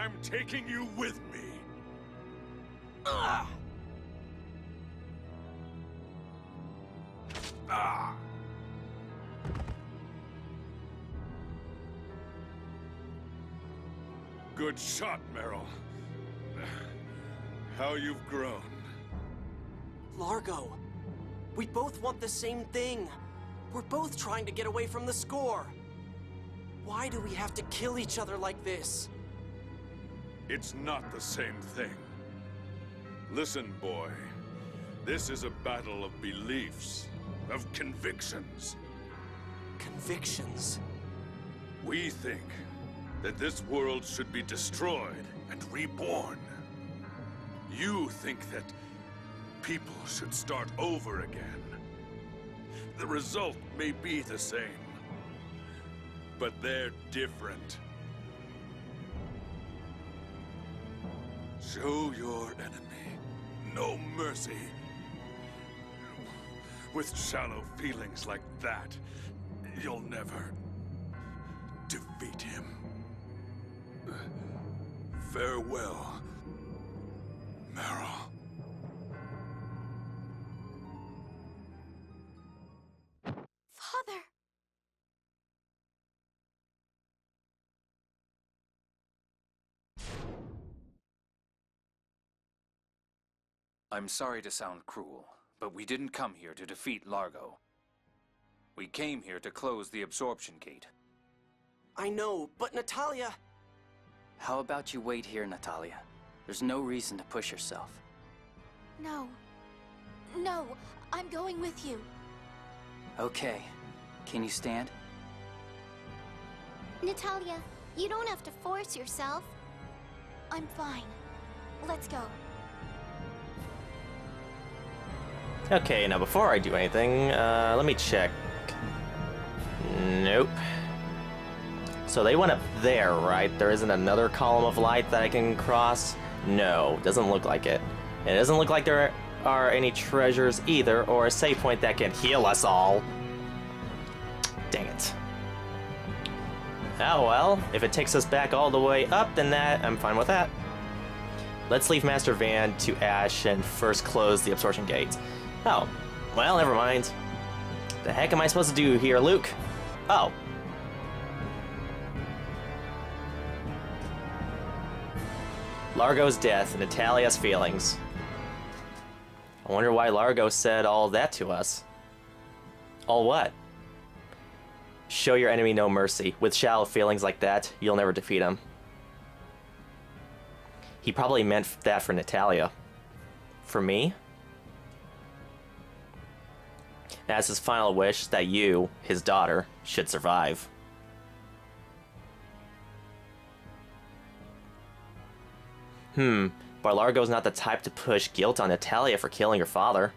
I'm taking you with me. Ah! Ah! Good shot, Meryl. How you've grown. Largo, we both want the same thing. We're both trying to get away from the score. Why do we have to kill each other like this? It's not the same thing. Listen, boy. This is a battle of beliefs, of convictions. Convictions. We think that this world should be destroyed and reborn. You think that people should start over again. The result may be the same, but they're different. Show your enemy no mercy. With shallow feelings like that, you'll never defeat him. Farewell, Meryl. I'm sorry to sound cruel, but we didn't come here to defeat Largo. We came here to close the absorption gate. I know, but Natalia... How about you wait here, Natalia? There's no reason to push yourself. No. No, I'm going with you. Okay. Can you stand? Natalia, you don't have to force yourself. I'm fine. Let's go. Okay, now before I do anything, uh, let me check. Nope. So they went up there, right? There isn't another column of light that I can cross? No, doesn't look like it. It doesn't look like there are any treasures either, or a save point that can heal us all. Dang it. Oh well, if it takes us back all the way up, then that, I'm fine with that. Let's leave Master Van to Ash and first close the absorption gate. Oh, well, never mind. The heck am I supposed to do here, Luke? Oh. Largo's death and Natalia's feelings. I wonder why Largo said all that to us. All what? Show your enemy no mercy. With shallow feelings like that, you'll never defeat him. He probably meant that for Natalia. For me? As his final wish that you, his daughter, should survive. Hmm, but Largo's not the type to push guilt on Natalia for killing her father.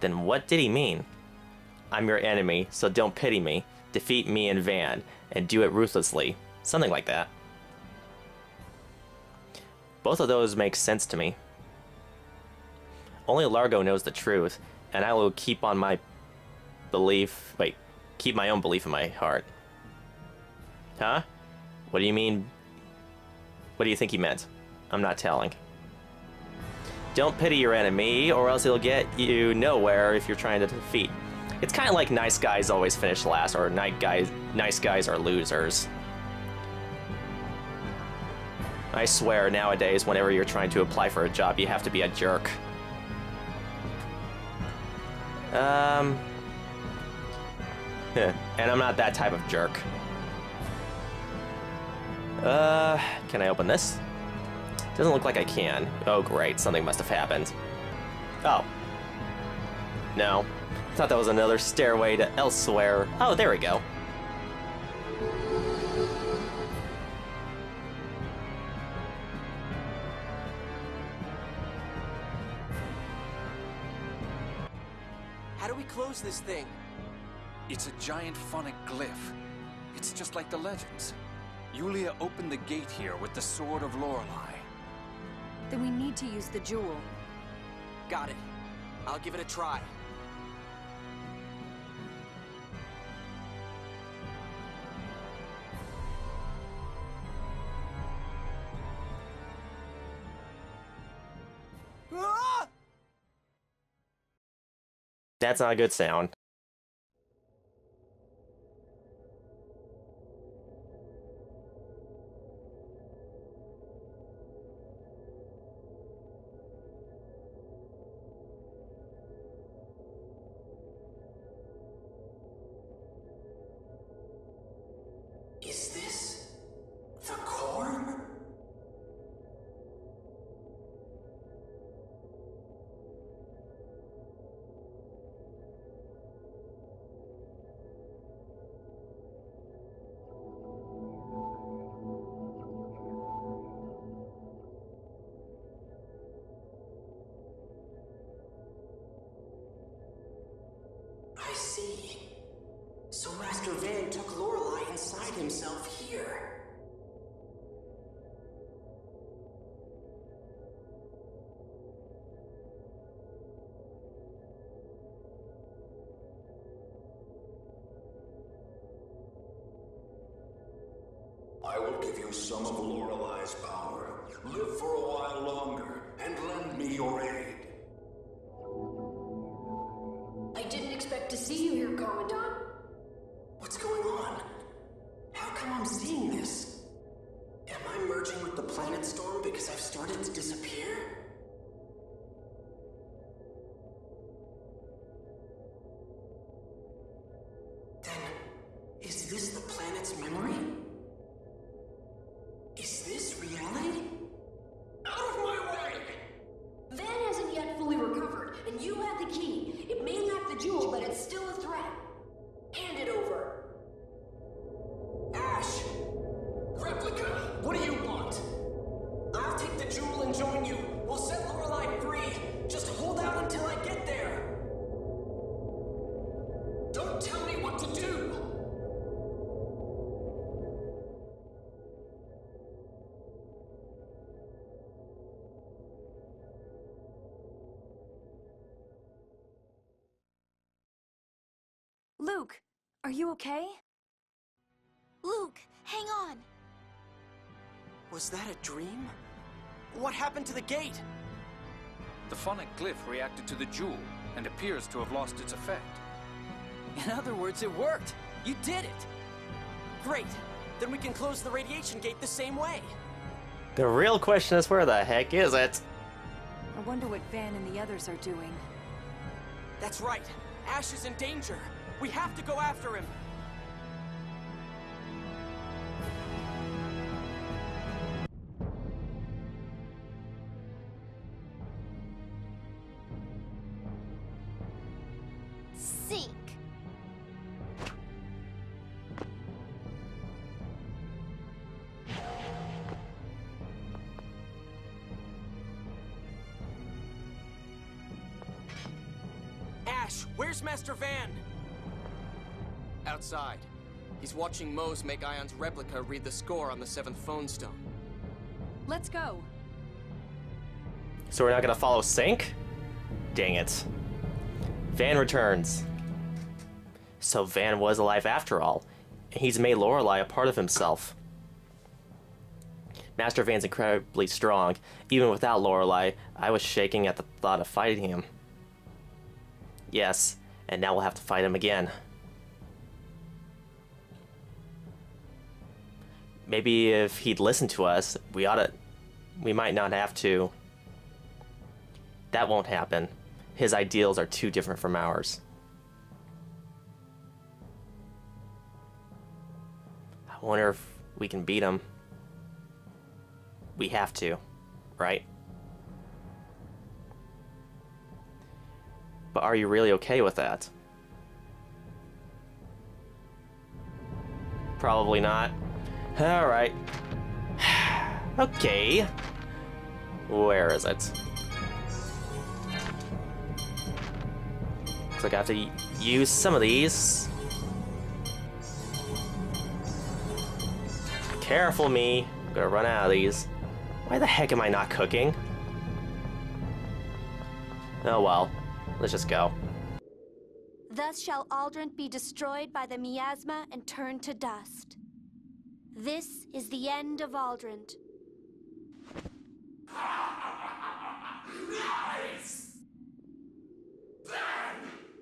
Then what did he mean? I'm your enemy, so don't pity me. Defeat me and Van, and do it ruthlessly. Something like that. Both of those make sense to me. Only Largo knows the truth, and I will keep on my belief. Wait, keep my own belief in my heart. Huh? What do you mean? What do you think he meant? I'm not telling. Don't pity your enemy, or else he'll get you nowhere if you're trying to defeat. It's kind of like nice guys always finish last, or nice guys, nice guys are losers. I swear, nowadays, whenever you're trying to apply for a job, you have to be a jerk. Um... and I'm not that type of jerk. Uh, can I open this? Doesn't look like I can. Oh great, something must have happened. Oh. No. I thought that was another stairway to elsewhere. Oh, there we go. This thing? It's a giant fonic glyph. It's just like the legends. Yulia opened the gate here with the Sword of Lorelei. Then we need to use the jewel. Got it. I'll give it a try. That's not a good sound. So Master Van took Lorelei inside himself here. I will give you some of Lorelei's power. Live for a while longer, and lend me your aid. Are you okay? Luke, hang on. Was that a dream? What happened to the gate? The fonic glyph reacted to the jewel and appears to have lost its effect. In other words, it worked. You did it. Great. Then we can close the radiation gate the same way. The real question is where the heck is it? I wonder what Van and the others are doing. That's right. Ash is in danger. We have to go after him. Ash, where's Master Van? Outside. He's watching Mohs make Ion's replica read the score on the seventh Fonstone. Let's go. So we're not gonna follow Sync? Dang it. Van returns. So Van was alive after all. and He's made Lorelei a part of himself. Master Van's incredibly strong. Even without Lorelei, I was shaking at the thought of fighting him. Yes, and now we'll have to fight him again. Maybe if he'd listened to us, we oughta. We might not have to. That won't happen. His ideals are too different from ours. I wonder if we can beat him. We have to, right? But are you really okay with that? Probably not. Alright. okay. Where is it? Looks like I have to use some of these. Careful, me. I'm gonna run out of these. Why the heck am I not cooking? Oh well. Let's just go. Thus shall Auldrant be destroyed by the miasma and turned to dust. This is the end of Auldrant.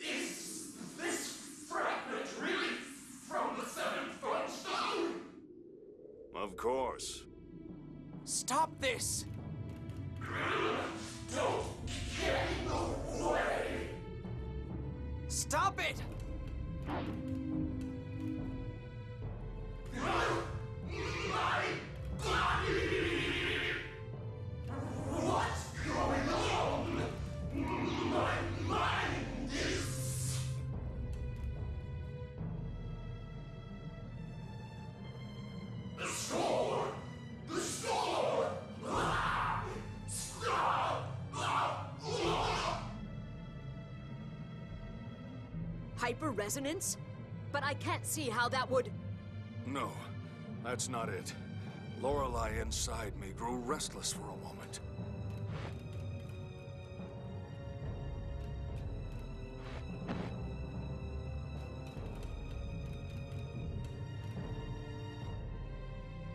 Is this fragment really from the seventh Fonstone? Of course. Stop this! Don't get in the way! Stop it! Hyper resonance? But I can't see how that would. No, that's not it. Lorelei inside me grew restless for a moment.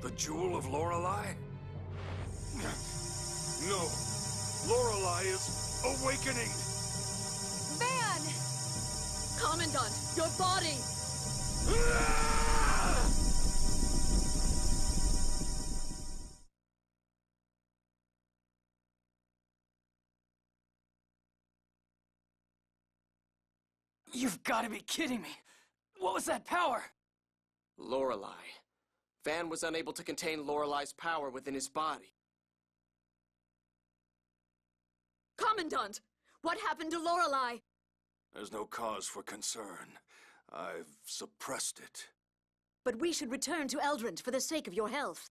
The Jewel of Lorelei? No. Lorelei is awakening! Van! Commandant, your body! Ah! You've got to be kidding me. What was that power? Lorelei. Van was unable to contain Lorelei's power within his body. Commandant! What happened to Lorelei? There's no cause for concern. I've suppressed it. But we should return to Eldrant for the sake of your health.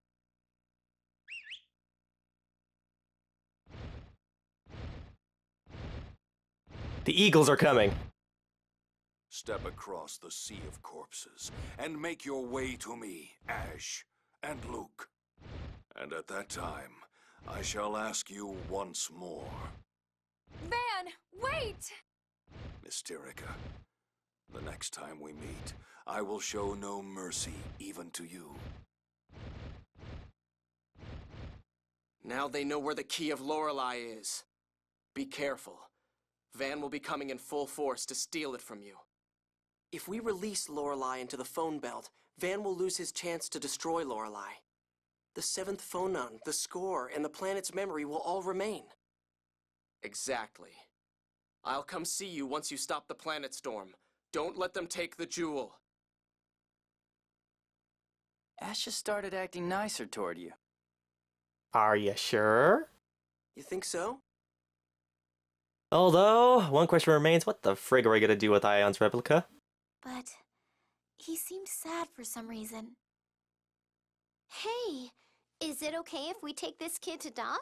The Eagles are coming. Step across the sea of corpses and make your way to me, Ash and Luke. And at that time, I shall ask you once more, Van, wait! Mystearica. The next time we meet, I will show no mercy even to you. Now they know where the key of Lorelei is. Be careful. Van will be coming in full force to steal it from you. If we release Lorelei into the Fon Belt, Van will lose his chance to destroy Lorelei. The seventh fonon, the score, and the planet's memory will all remain. Exactly. I'll come see you once you stop the planet storm. Don't let them take the jewel. Ash just started acting nicer toward you. Are you sure? You think so? Although, one question remains what the frig are we gonna do with Ion's replica? But he seemed sad for some reason. Hey, is it okay if we take this kid to Daath?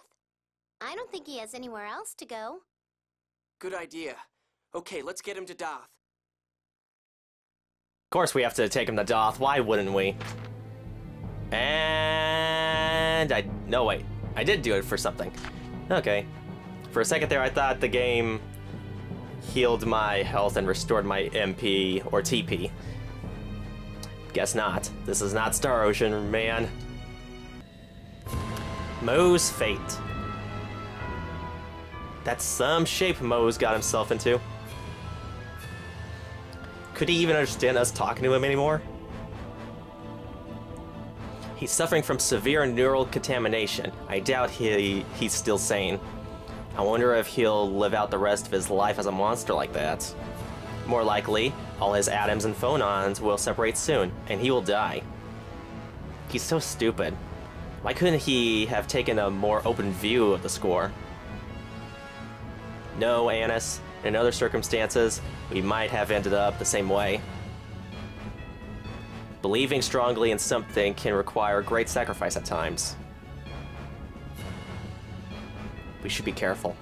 I don't think he has anywhere else to go. Good idea. Okay, let's get him to Daath. Of course we have to take him to Daath, why wouldn't we? And I no wait. I did do it for something. Okay. For a second there I thought the game healed my health and restored my MP or TP. Guess not. This is not Star Ocean, man. Mohs's fate. That's some shape Mohs's got himself into. Could he even understand us talking to him anymore? He's suffering from severe neural contamination. I doubt he he's still sane. I wonder if he'll live out the rest of his life as a monster like that. More likely, all his atoms and fonons will separate soon, and he will die. He's so stupid. Why couldn't he have taken a more open view of the score? No, Anise. In other circumstances, we might have ended up the same way. Believing strongly in something can require great sacrifice at times. We should be careful.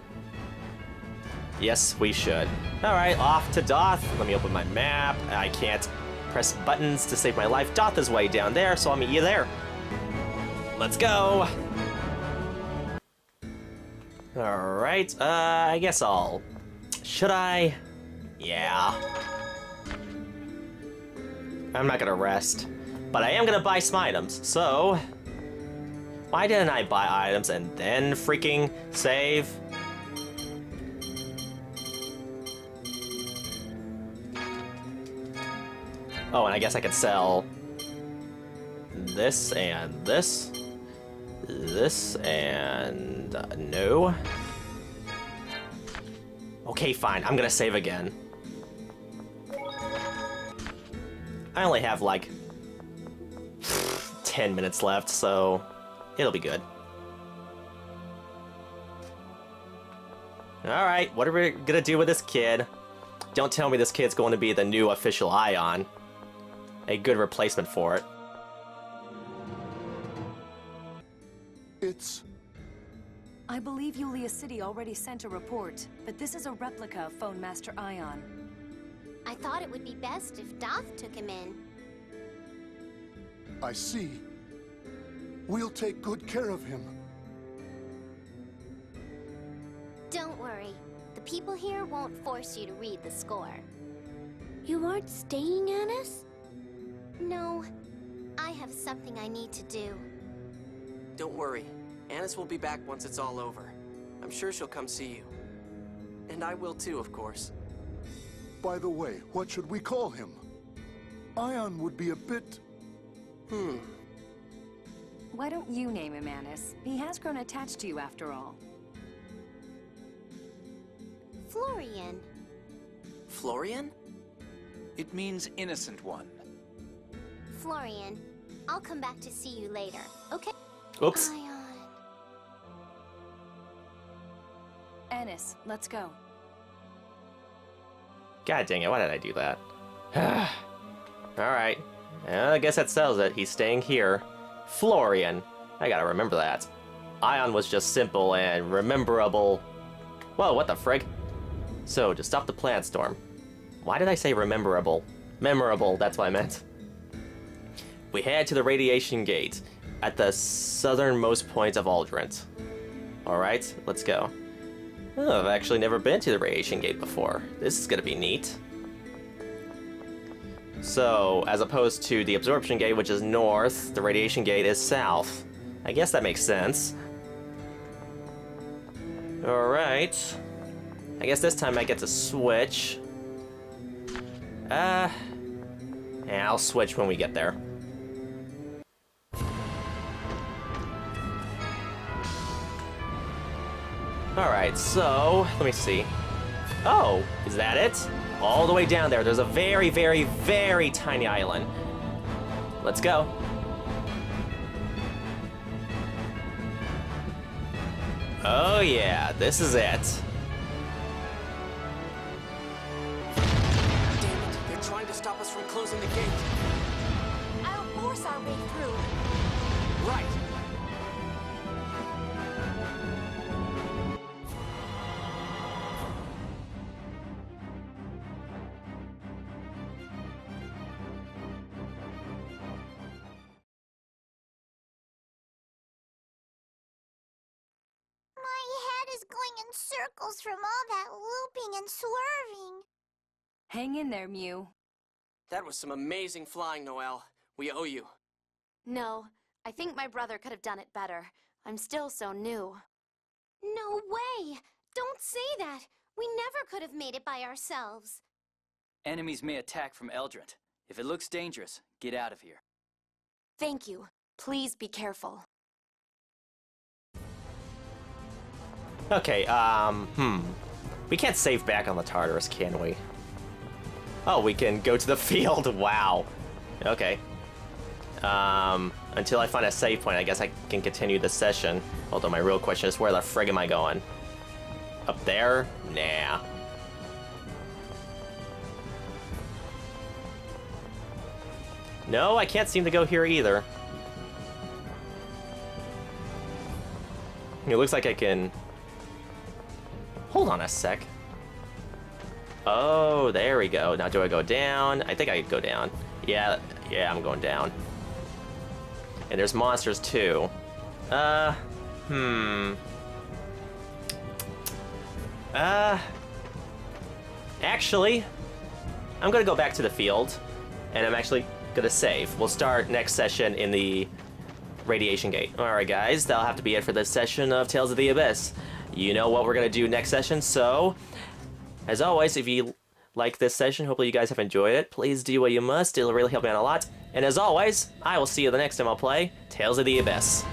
Yes, we should. Alright, off to Daath. Let me open my map. I can't press buttons to save my life. Daath is way down there, so I'll meet you there. Let's go! Alright, uh, I guess I'll... Should I? Yeah. I'm not gonna rest. But I am gonna buy some items, so... Why didn't I buy items and then freaking save? Oh, and I guess I could sell this and this. This and... Uh, no. Okay, fine. I'm gonna save again. I only have, like, 10 minutes left, so it'll be good. Alright, what are we gonna do with this kid? Don't tell me this kid's going to be the new official Ion. A good replacement for it. It's... I believe Yulia City already sent a report, but this is a replica of Fon Master Ion. I thought it would be best if Daath took him in. I see. We'll take good care of him. Don't worry. The people here won't force you to read the score. You aren't staying, Anise? No. I have something I need to do. Don't worry. Anise will be back once it's all over. I'm sure she'll come see you. And I will too, of course. By the way, what should we call him? Ion would be a bit... Hmm. Why don't you name him Anise? He has grown attached to you after all. Florian. Florian? It means innocent one. Florian. I'll come back to see you later, okay? Oops. Ion. Anise, let's go. God dang it, why did I do that? Alright. I guess that settles it. He's staying here. Florian. I gotta remember that. Ion was just simple and rememberable. Whoa, what the frig? So, to stop the plant storm. Why did I say rememberable? Memorable, that's what I meant. We head to the radiation gate at the southernmost point of Auldrant. Alright, let's go. Oh, I've actually never been to the radiation gate before. This is gonna be neat. So, as opposed to the absorption gate, which is north, the radiation gate is south. I guess that makes sense. Alright. I guess this time I get to switch. Uh, yeah, I'll switch when we get there. Alright, so, let me see. Oh, is that it? All the way down there, there's a very, very, very tiny island. Let's go. Oh yeah, this is it. Head is going in circles from all that looping and swerving. Hang in there, Mieu. That was some amazing flying, Noelle. We owe you. No, I think my brother could have done it better. I'm still so new. No way! Don't say that! We never could have made it by ourselves. Enemies may attack from Eldrant. If it looks dangerous, get out of here. Thank you. Please be careful. Okay, um, hmm. We can't save back on the Tartarus, can we? Oh, we can go to the field. Wow. Okay. Um, until I find a save point, I guess I can continue the session. Although my real question is, where the frig am I going? Up there? Nah. No, I can't seem to go here either. It looks like I can... Hold on a sec. Oh, there we go. Now do I go down? I think I could go down. Yeah, yeah, I'm going down. And there's monsters too. Uh, hmm. Uh, actually, I'm gonna go back to the field, and I'm actually gonna save. We'll start next session in the radiation gate. Alright guys, that'll have to be it for this session of Tales of the Abyss. You know what we're gonna do next session, so as always, if you like this session. Hopefully you guys have enjoyed it. Please do what you must. It'll really help me out a lot. And as always, I will see you the next time I'll play Tales of the Abyss.